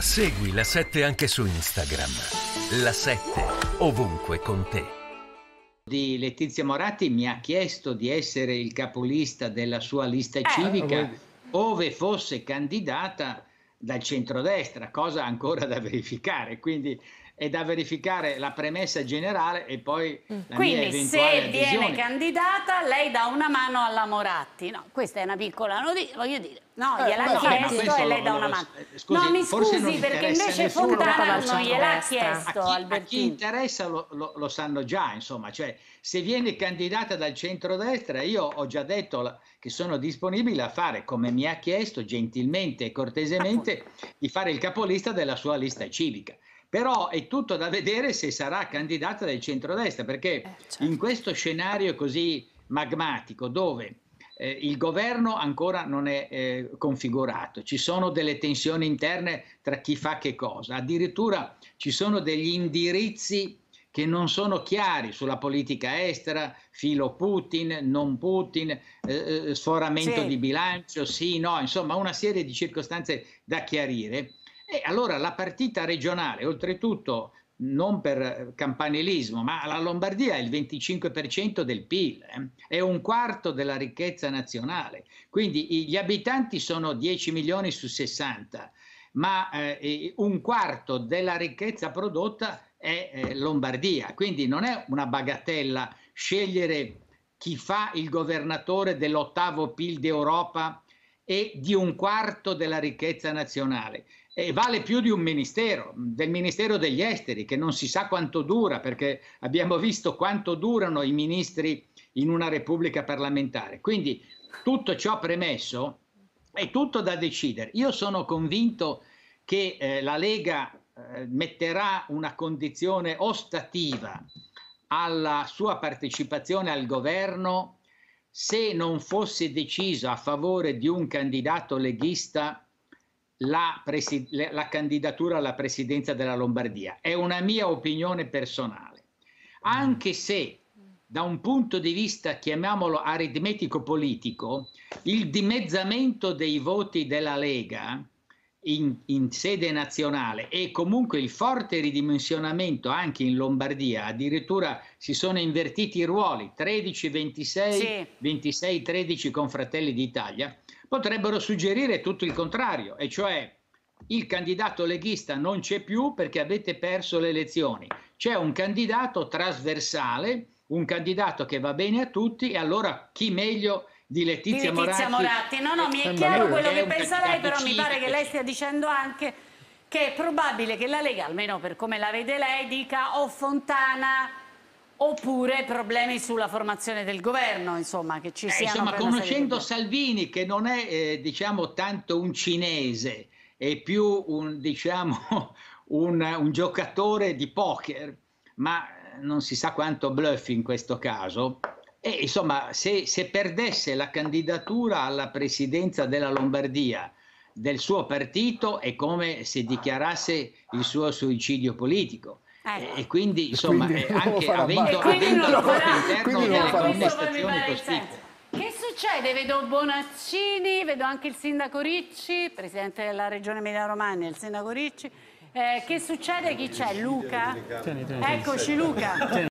Segui la 7 anche su Instagram. La 7 ovunque con te. Di Letizia Moratti mi ha chiesto di essere il capolista della sua lista civica ove fosse candidata dal centrodestra, cosa ancora da verificare. Quindi è da verificare la premessa generale e poi la Quindi mia eventuale se adesione. viene candidata lei dà una mano alla Moratti. No, questa è una piccola notizia, voglio dire. No, Eh, gliel'ha ma chiesto e lei lo- dà una mano. eh, scusi, no, mi scusi perché invece Fontana non gliel'ha chiesto a chi, a chi interessa lo, lo- lo sanno già, insomma, cioè se viene candidata dal centrodestra io ho già detto la- che sono disponibile a fare, come mi ha chiesto gentilmente e cortesemente, di fare il capolista della sua lista civica. Però è tutto da vedere se sarà candidata del centrodestra, perché certo. in questo scenario così magmatico dove eh, il governo ancora non è eh, configurato, ci sono delle tensioni interne tra chi fa che cosa, addirittura ci sono degli indirizzi che non sono chiari sulla politica estera, filo Putin, non Putin, eh, eh, sforamento Sì. di bilancio, sì, no, insomma una serie di circostanze da chiarire. E allora la partita regionale, oltretutto non per campanilismo, ma la Lombardia è il 25% del PIL, eh, è un quarto della ricchezza nazionale, quindi gli abitanti sono 10 milioni su 60, ma eh, un quarto della ricchezza prodotta è eh, Lombardia, quindi non è una bagatella scegliere chi fa il governatore dell'ottavo PIL d'Europa e di un quarto della ricchezza nazionale. E vale più di un ministero, del Ministero degli Esteri, che non si sa quanto dura, perché abbiamo visto quanto durano i ministri in una repubblica parlamentare. Quindi tutto ciò premesso, è tutto da decidere. Io sono convinto che eh, la Lega eh, metterà una condizione ostativa alla sua partecipazione al governo se non fosse deciso a favore di un candidato leghista la, la candidatura alla presidenza della Lombardia. È una mia opinione personale. Anche se da un punto di vista, chiamiamolo aritmetico-politico, il dimezzamento dei voti della Lega in, in sede nazionale e comunque il forte ridimensionamento anche in Lombardia, addirittura si sono invertiti i ruoli, 13-26, Sì. 26-13 con Fratelli d'Italia, potrebbero suggerire tutto il contrario, e cioè il candidato leghista non c'è più perché avete perso le elezioni, c'è un candidato trasversale, un candidato che va bene a tutti e allora chi meglio di Di Letizia, Letizia Moratti. No, no, mi è Eh, chiaro quello che pensa lei, però mi pare che lei stia dicendo anche che è probabile che la Lega, almeno per come la vede lei, dica o Fontana oppure problemi sulla formazione del governo, insomma, che ci Eh, siano insomma, conoscendo. Salvini, che non è eh, diciamo tanto un cinese, è più un, diciamo, un, un giocatore di poker, ma non si sa quanto bluff in questo caso. E insomma, se, se perdesse la candidatura alla presidenza della Lombardia del suo partito, è come se dichiarasse il suo suicidio politico. Ecco. E, e quindi, insomma, quindi eh, non lo anche avendo, E quindi avendo al proprio farà. interno Quindi delle contestazioni il cospicue. Che succede? Vedo Bonaccini, vedo anche il sindaco Ricci, presidente della regione Emilia Romagna, il sindaco Ricci. Eh, che succede? Chi c'è? Luca? Eccoci Luca.